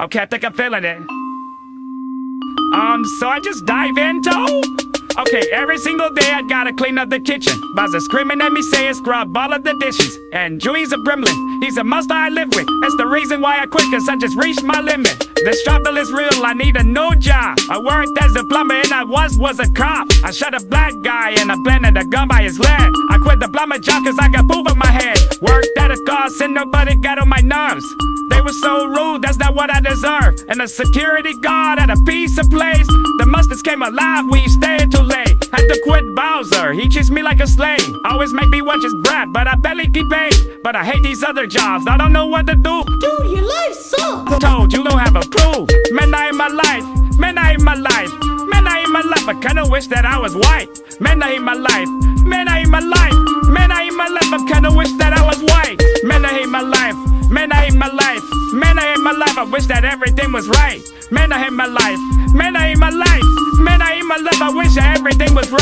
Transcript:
Okay, I think I'm feeling it. Um, so I just dive into. Okay, every single day I gotta clean up the kitchen. Bowser screaming at me saying scrub all of the dishes. And Joey's a gremlin, he's a monster I live with. That's the reason why I quit, cause I just reached my limit. The struggle is real, I need a new job. I worked as a plumber and I once was a cop. I shot a black guy and I planted a gun by his leg. I quit the plumber job cause I got poop in my head. Worked at a car, and nobody got on my nerves. They were so rude, that's not what I deserve. And the security guard at a pizza place. The mustards came alive, we stayed too late. To quit Bowser, he treats me like a slave. Always make me watch his brat, but I barely keep paid. But I hate these other jobs, I don't know what to do. Dude, your life sucks. Told you don't have a clue. Man, I in my life. Man, I in my life. Man, I in my life. I kinda wish that I was white. Man, I in my life. Man, I in my life. Man, I in my life. I kinda wish that I was white. Man, I hate my life. Man, I hate my life. Man, I hate my life. I wish that everything was right. Man, I hate my life. Man, I hate my life. Man, I hate my life. I wish that everything was right.